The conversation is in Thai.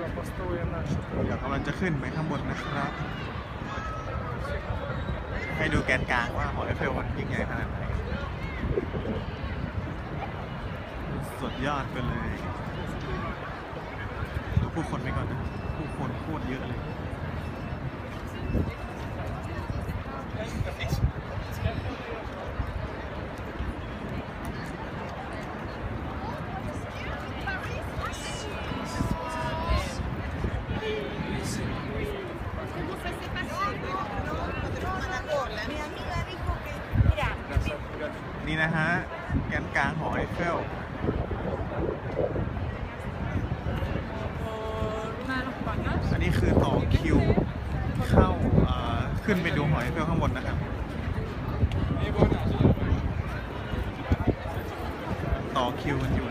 เดี๋ยวกำลังจะขึ้นไปข้างบนนะครับ ให้ดูแกนกลางว่าหอยเฟลมันยิ่งใหญ่ขนาดไหนสุดยอดไปเลย ดูผู้คนไปก่อนนะ ผู้คนโคตรเยอะเลย นี่นะฮะ แกนกลางหอไอเฟลอันนี้คือต่อคิวเข้าขึ้นไปดูหอไอเฟลข้างบนนะครับ ต่อคิวกันอยู่